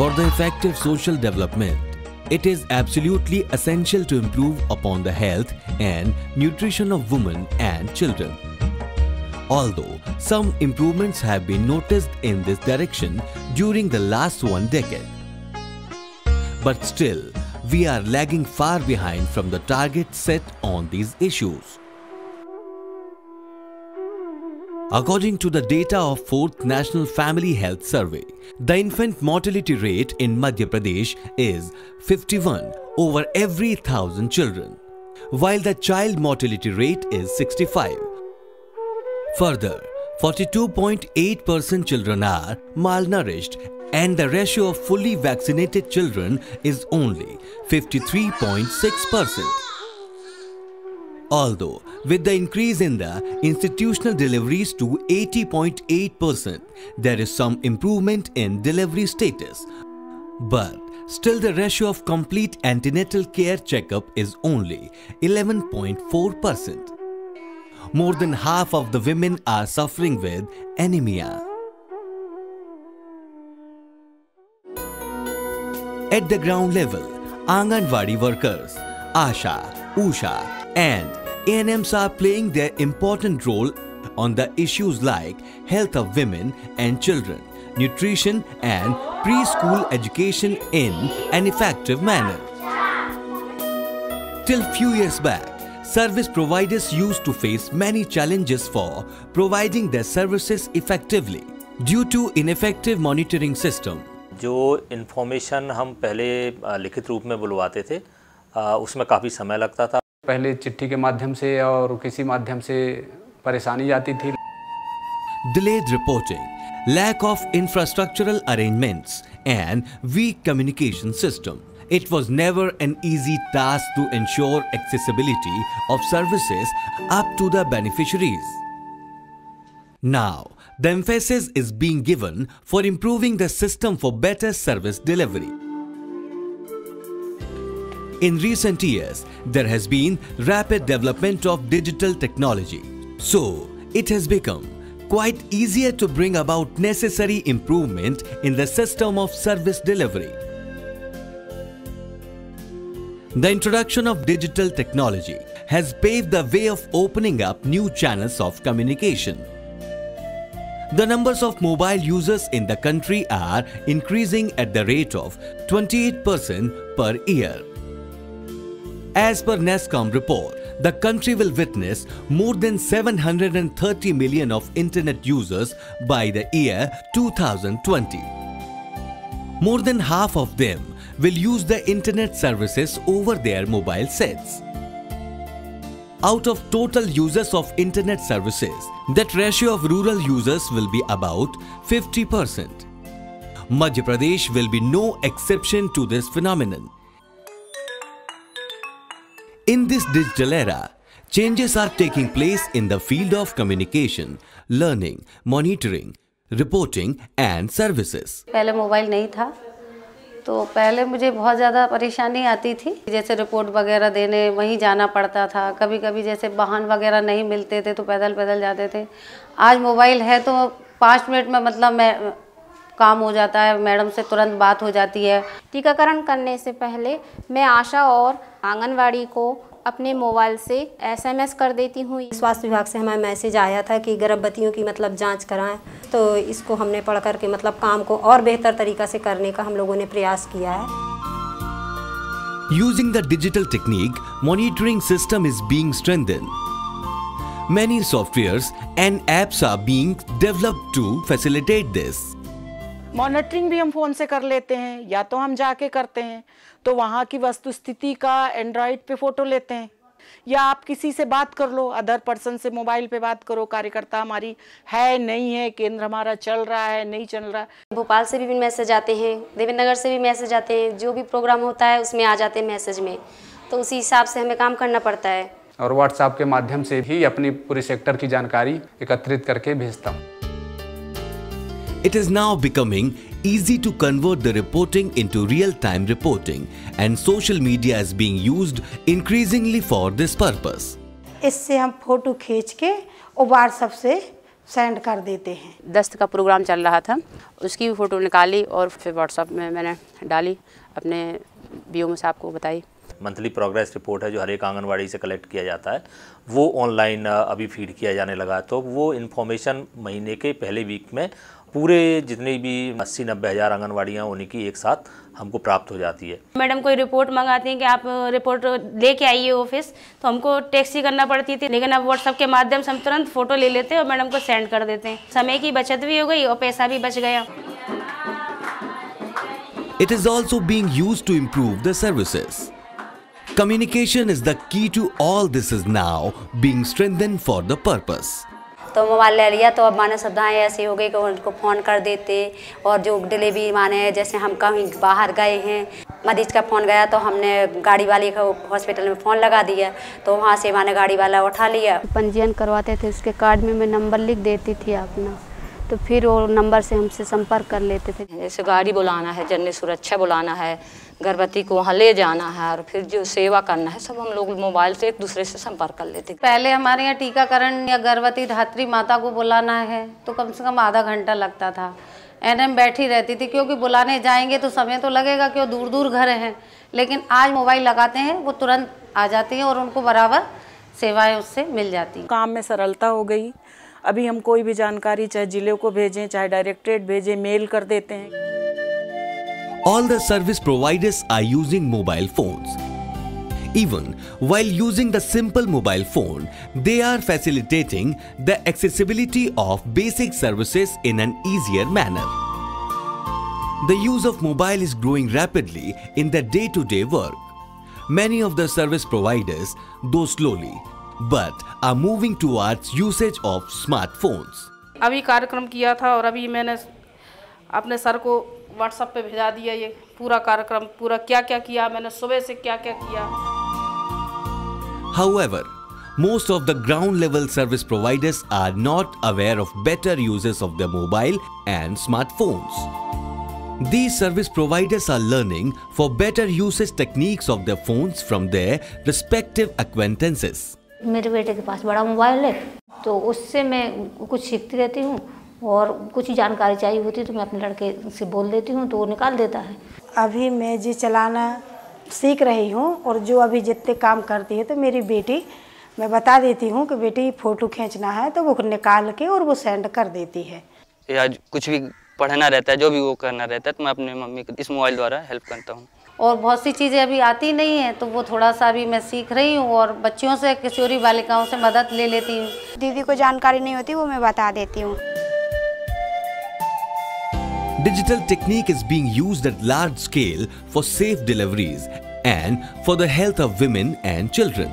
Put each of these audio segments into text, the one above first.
For the effective social development, it is absolutely essential to improve upon the health and nutrition of women and children. Although some improvements have been noticed in this direction during the last one decade. But still, we are lagging far behind from the target set on these issues. According to the data of 4th National Family Health Survey, the infant mortality rate in Madhya Pradesh is 51 over every thousand children, while the child mortality rate is 65. Further, 42.8% children are malnourished and the ratio of fully vaccinated children is only 53.6%. Although, with the increase in the institutional deliveries to 80.8%, there is some improvement in delivery status. But still the ratio of complete antenatal care checkup is only 11.4%. More than half of the women are suffering with anemia. At the ground level, Anganwadi workers, Asha, Usha and ANMs are playing their important role on the issues like health of women and children, nutrition and preschool education in an effective manner. Till few years back, service providers used to face many challenges for providing their services effectively due to ineffective monitoring system. जो information हम पहले लिखित रूप में बुलवाते थे उसमें काफ़ी समय लगता था पहले चिट्ठी के माध्यम से और किसी माध्यम से परेशानी जाती थी Delayed reporting, lack of infrastructural arrangements and weak communication system. It was never an easy task to ensure accessibility of services up to the beneficiaries. Now, the emphasis is being given for improving the system for better service delivery. In recent years, there has been rapid development of digital technology. So, it has become quite easier to bring about necessary improvement in the system of service delivery. The introduction of digital technology has paved the way of opening up new channels of communication. The numbers of mobile users in the country are increasing at the rate of 28% per year. As per NESCOM report, the country will witness more than 730 million of internet users by the year 2020. More than half of them will use the internet services over their mobile sets. Out of total users of internet services, that ratio of rural users will be about 50%. Madhya Pradesh will be no exception to this phenomenon. In this digital era, changes are taking place in the field of communication, learning, monitoring, reporting and services. पहले mobile नहीं था तो पहले मुझे बहुत ज़्यादा परेशानी आती थी जैसे रिपोर्ट वगैरह देने वहीं जाना पड़ता था कभी कभी जैसे वाहन वगैरह नहीं मिलते थे तो पैदल पैदल जाते थे आज मोबाइल है तो पाँच मिनट में मतलब मैं काम हो जाता है मैडम से तुरंत बात हो जाती है टीकाकरण करने से पहले मैं आशा और आंगनवाड़ी को अपने मोबाइल से एसएमएस कर देती हूँ स्वास्थ्य विभाग से हमें मैसेज आया था कि गर्भवतियों की मतलब जाँच कराएँ तो इसको हमने पढ़ करके मतलब काम को और बेहतर तरीका से करने का हम लोगों ने प्रयास किया है using the digital technique monitoring system is being strengthened. Many softwares and apps are being developed to facilitate this. Monitoring भी हम फ़ोन से कर लेते हैं या तो हम जाके करते हैं। तो वहाँ की वस्तु स्थिति का एंड्रॉइड पे फ़ोटो लेते हैं। या आप किसी से बात कर लो अदर पर्सन से मोबाइल पे बात करो कार्यकर्ता हमारी है नहीं है केंद्र हमारा चल रहा है नहीं चल रहा। भोपाल से भी मैसेज आते हैं देवेंद्र नगर से भी मैसेज आते हैं जो भी प्रोग्राम होता है उसमें आ जाते हैं मैसेज में। तो उसी हिसाब से हमें काम करना पड़ता है। और व्हाट्सएप के माध्यम से भी अपनी पूरी सेक्टर की जानकारी एकत्रित करके भेजता हूँ। It is now becoming easy to convert the reporting into real-time reporting and social media is being used increasingly for this purpose. इससे हम फ़ोटो खींच के और व्हाट्सएप से सेंड कर देते हैं। दस्त का प्रोग्राम चल रहा था। उसकी भी फ़ोटो निकाली और फिर व्हाट्सअप में मैंने डाली अपने बी साहब को बताई। मंथली प्रोग्रेस रिपोर्ट है जो हर एक आंगनवाड़ी से कलेक्ट किया जाता है। वो ऑनलाइन अभी फ़ीड किया जाने लगा। तो वो इन्फॉर्मेशन महीने के पहले वीक में पूरे जितनी भी अस्सी नब्बे हज़ार आंगनवाड़ियाँ उन्हीं की एक साथ हमको प्राप्त हो जाती है मैडम कोई रिपोर्ट मंगाती हैं कि आप रिपोर्ट लेके आइए ऑफ़िस तो हमको टैक्सी करना पड़ती थी लेकिन अब व्हाट्सअप के माध्यम से हम तुरंत फ़ोटो ले लेते हैं और मैडम को सेंड कर देते हैं समय की बचत भी हो गई और पैसा भी बच गया It is also being used to improve the services. Communication is the key to all this is now being strengthened for the purpose. तो मोबाइल ले लिया तो अब माने सुविधाएँ ऐसी हो गई कि उनको फ़ोन कर देते और जो डिलीवरी माने जैसे हम कहीं बाहर गए हैं मरीज़ का फ़ोन गया तो हमने गाड़ी वाले को हॉस्पिटल में फ़ोन लगा दिया तो वहाँ से माने गाड़ी वाला उठा लिया। पंजीयन करवाते थे उसके कार्ड में मैं नंबर लिख देती थी अपना तो फिर वो नंबर से हमसे संपर्क कर लेते थे। जैसे गाड़ी बुलाना है जननी सुरक्षा बुलाना है गर्भवती को वहाँ ले जाना है और फिर जो सेवा करना है सब हम लोग मोबाइल से एक दूसरे से संपर्क कर लेते पहले हमारे यहाँ टीकाकरण या गर्भवती धात्री माता को बुलाना है तो कम से कम आधा घंटा लगता था। एनएम बैठी रहती थी क्योंकि बुलाने जाएँगे तो समय तो लगेगा क्यों दूर दूर घर हैं लेकिन आज मोबाइल लगाते हैं वो तुरंत आ जाती हैं और उनको बराबर सेवाएँ उससे मिल जाती काम में सरलता हो गई। अभी हम कोई भी जानकारी चाहे ज़िले को भेजें चाहे डायरेक्टरेट भेजें मेल कर देते हैं। All the service providers are using mobile phones. Even while using the simple mobile phone, they are facilitating the accessibility of basic services in an easier manner. The use of mobile is growing rapidly in the day-to-day work. Many of the service providers, though slowly, but are moving towards usage of smartphones. अभी कार्यक्रम किया था और अभी मैंने अपने sir को WhatsApp पे भेजा दिया ये पूरा कार्यक्रम पूरा क्या क्या किया मैंने सुबह से क्या क्या किया However, most of the ground level service providers are not aware of better uses of their mobile and smartphones. These service providers are learning for better usage techniques of their phones from their respective acquaintances. मेरे बेटे के पास बड़ा mobile है तो उससे मैं कुछ सीखती रहती हूँ और कुछ जानकारी चाहिए होती तो मैं अपने लड़के से बोल देती हूँ तो वो निकाल देता है। अभी मैं जी चलाना सीख रही हूँ और जो अभी जितने काम करती है तो मेरी बेटी मैं बता देती हूँ कि बेटी फ़ोटो खींचना है तो वो निकाल के और वो सेंड कर देती है। या कुछ भी पढ़ना रहता है जो भी वो करना रहता है तो मैं अपने मम्मी को इस मोबाइल द्वारा हेल्प करता हूँ। और बहुत सी चीज़ें अभी आती नहीं हैं तो वो थोड़ा सा अभी मैं सीख रही हूँ और बच्चियों से किशोरी बालिकाओं से मदद ले लेती हूँ। दीदी को जानकारी नहीं होती वो मैं बता देती हूँ। Digital technique is being used at large scale for safe deliveries and for the health of women and children.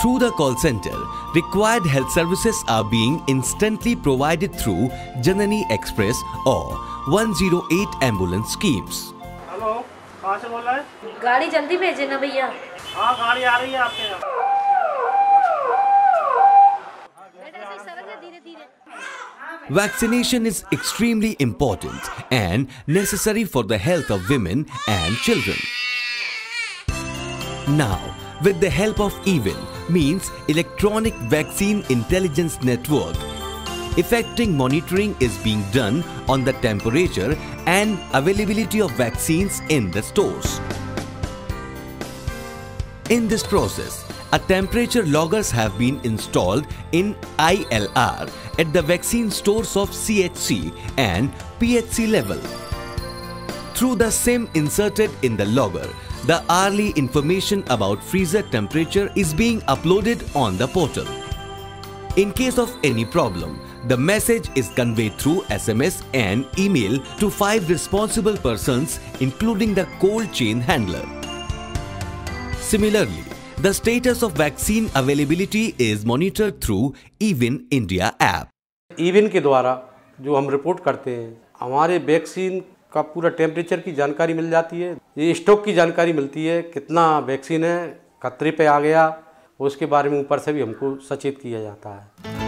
Through the call center, required health services are being instantly provided through Janani Express or 108 ambulance schemes. Hello कहाँ से बोल रहे हैं गाड़ी जल्दी भेजे ना भैया हाँ गाड़ी आ रही है आपके यहाँ Vaccination is extremely important and necessary for the health of women and children. Now, with the help of EVIN means Electronic Vaccine Intelligence Network, effecting monitoring is being done on the temperature and availability of vaccines in the stores. In this process, a temperature loggers have been installed in ILR at the vaccine stores of CHC and PHC level. Through the SIM inserted in the logger, the hourly information about freezer temperature is being uploaded on the portal. In case of any problem, the message is conveyed through SMS and email to five responsible persons including the cold chain handler. Similarly, the status of vaccine availability is monitored through Even India app. Even के द्वारा जो हम report करते हैं, हमारे vaccine का पूरा temperature की जानकारी मिल जाती है ये स्टॉक की जानकारी मिलती है, कितना वैक्सीन है, खतरे पे आ गया, उसके बारे में ऊपर से भी हमको सचेत किया जाता है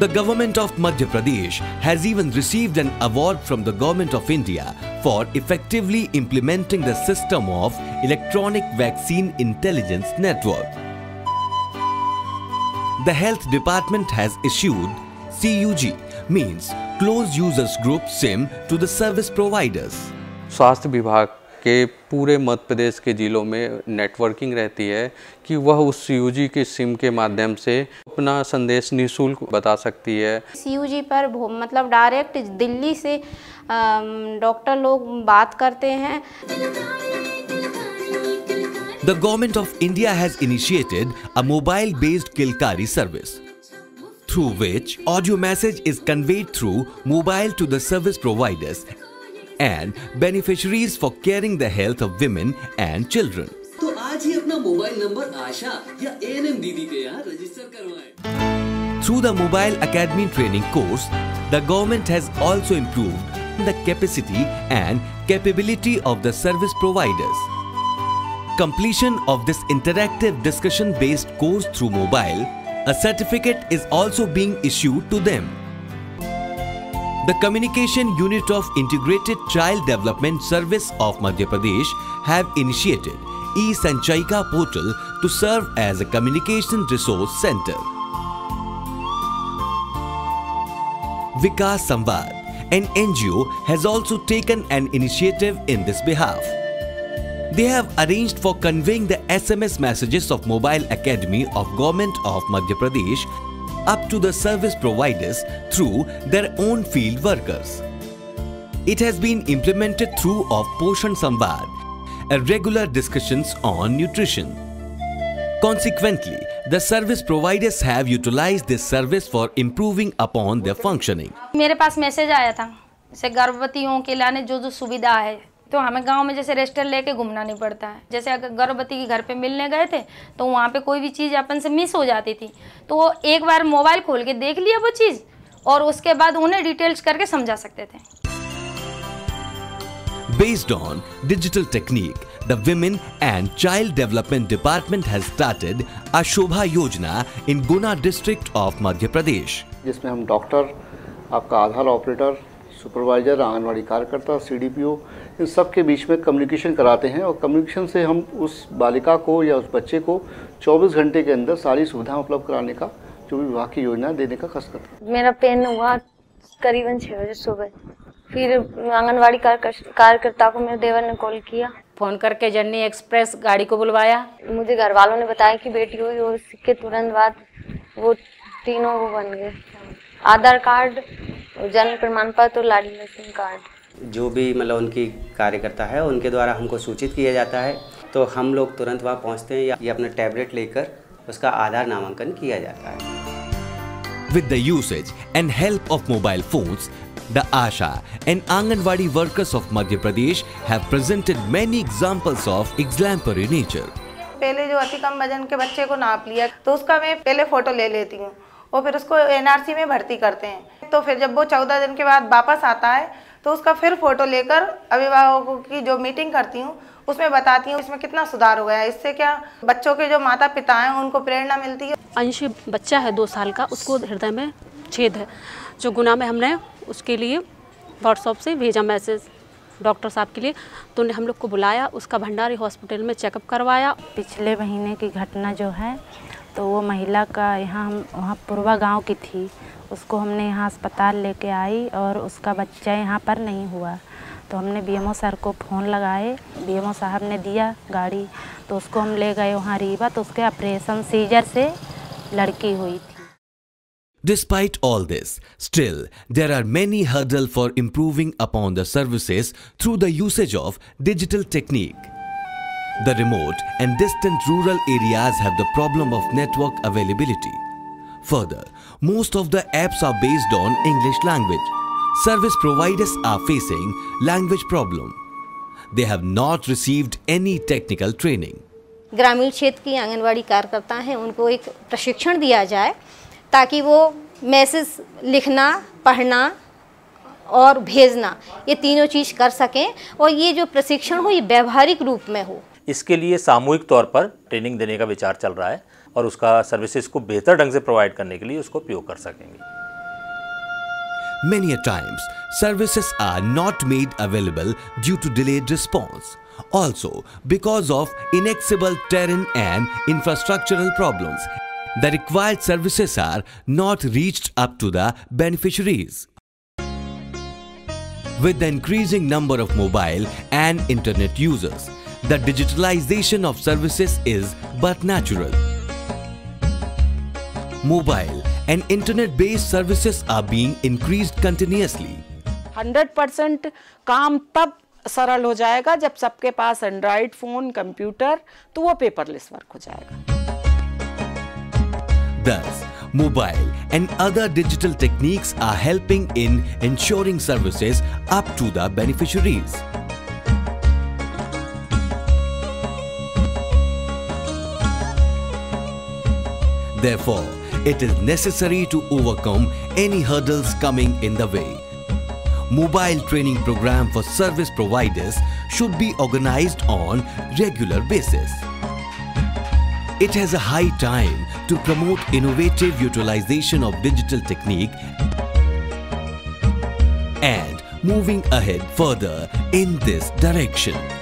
The government of Madhya Pradesh has even received an award from the government of India for effectively implementing the system of electronic vaccine intelligence network. the health department has issued CUG means closed users group SIM to the service providers. स्वास्थ्य विभाग के पूरे मध्य प्रदेश के ज़िलों में networking रहती है कि वह उस सी के सिम के माध्यम से अपना संदेश निःशुल्क बता सकती है। सी यू जी पर मतलब डायरेक्ट दिल्ली से डॉक्टर लोग बात करते हैं। The government of India has initiated a mobile based Kilkari service through which audio message is conveyed through mobile to the service providers and beneficiaries for caring the health of women and children. तो आज ही अपना mobile number आशा या ANM दीदी के यहाँ register करवाएं। Through the Mobile Academy training course, the government has also improved the capacity and capability of the service providers. Completion of this interactive discussion-based course through mobile, a certificate is also being issued to them. The Communication Unit of Integrated Child Development Service of Madhya Pradesh have initiated e-Sanchayika portal to serve as a communication resource center. Vikas Samvad, an NGO, has also taken an initiative in this behalf. They have arranged for conveying the SMS messages of Mobile Academy of Government of Madhya Pradesh up to the service providers through their own field workers. It has been implemented through of Poshan Samvad, a regular discussions on nutrition. Consequently, the service providers have utilized this service for improving upon their functioning. मेरे पास message आया था जैसे गर्भवतियों के लाने जो जो सुविधा है तो हमें गाँव में जैसे रेस्टर लेके घूमना नहीं पड़ता है। जैसे अगर गर्भवती के घर पे मिलने गए थे तो वहाँ पे कोई भी चीज़ अपन से मिस हो जाती थी। तो वो एक बार मोबाइल खोल के देख लिया वो चीज़ और उसके बाद उन्हें डिटेल्स करके समझा सकते थे। Based on digital technique, the Women and Child Development Department has started a Shobha Yojana in Guna district of Madhya Pradesh. जिसमें हम डॉक्टर आपका आधार ऑपरेटर सुपरवाइज़र आंगनवाड़ी कार्यकर्ता सीडीपीओ इन सब के बीच में कम्युनिकेशन कराते हैं और कम्युनिकेशन से हम उस बालिका को या उस बच्चे को 24 घंटे के अंदर सारी सुविधाएँ उपलब्ध कराने का जो भी विभाग की योजना देने का कस करते हैं। मेरा पेन हुआ करीबन छः बजे सुबह। फिर आंगनबाड़ी कार्यकर्ता को मेरे देवर ने कॉल किया। फ़ोन करके जर्नी एक्सप्रेस गाड़ी को बुलवाया। मुझे घर वालों ने बताया कि बेटी हुई और उसके तुरंत बाद वो तीनों वो बन गए। आधार कार्ड जन्म प्रमाण पत्र और लाड़ी राशन कार्ड। जो भी मतलब उनकी कार्यकर्ता है उनके द्वारा हमको सूचित किया जाता है। तो हम लोग तुरंत वहाँ पहुँचते हैं या अपना टैबलेट लेकर उसका आधार नामांकन किया जाता है। With the usage and help of mobile phones, the Asha and Anganwadi workers of Madhya Pradesh have presented many examples of exemplary nature. पहले जो अति कम वज़न के बच्चे को नाप लिया तो उसका मैं पहले फ़ोटो ले लेती हूँ। और फिर उसको एनआरसी में भर्ती करते हैं। तो फिर जब वो चौदह दिन के बाद वापस आता है तो उसका फिर फ़ोटो लेकर अभिभावकों की जो मीटिंग करती हूँ उसमें बताती हूँ इसमें कितना सुधार हो गया है। इससे क्या बच्चों के जो माता पिता हैं उनको प्रेरणा मिलती है? अंश बच्चा है दो साल का उसको हृदय में छेद है। जो गुना में हमने उसके लिए व्हाट्सअप से भेजा मैसेज डॉक्टर साहब के लिए तो उन्हें हम लोग को बुलाया उसका भंडारी हॉस्पिटल में चेकअप करवाया। पिछले महीने की घटना जो है तो वो महिला का यहाँ हम वहाँ पूर्वा गाँव की थी उसको हमने यहाँ अस्पताल लेके आई और उसका बच्चा यहाँ पर नहीं हुआ तो हमने बीएमओ सर को फ़ोन लगाए बीएमओ साहब ने दिया गाड़ी तो उसको हम ले गए वहाँ रीवा तो उसके ऑपरेशन सीजर से लड़की हुई थी Despite all this, still there are many hurdles for improving upon the services through the usage of digital technique. The remote and distant rural areas have the problem of network availability. Further, most of the apps are based on English language. Service providers are facing language problem. They have not received any technical training. ग्रामीण क्षेत्र की आंगनवाड़ी कार्यकर्ता हैं उनको एक प्रशिक्षण दिया जाए ताकि वो मैसेज लिखना पढ़ना और भेजना ये तीनों चीज़ कर सकें और ये जो प्रशिक्षण हो ये व्यवहारिक रूप में हो। इसके लिए सामूहिक तौर पर ट्रेनिंग देने का विचार चल रहा है और उसका सर्विसेज़ को बेहतर ढंग से प्रोवाइड करने के लिए उसको उपयोग कर सकेंगे। Many times services are not made available due to delayed response also because of inaccessible terrain and infrastructural problem the required services are not reached up to the beneficiaries With the increasing number of mobile and internet users, the digitalization of services is but natural. Mobile and internet-based services are being increased continuously. 100% काम तब सरल हो जाएगा जब सबके पास Android phone computer तो वो paperless work हो जाएगा Thus, mobile and other digital techniques are helping in ensuring services up to the beneficiaries. Therefore, it is necessary to overcome any hurdles coming in the way. Mobile training program for service providers should be organized on regular basis. It has a high time to promote innovative utilization of digital technique and moving ahead further in this direction.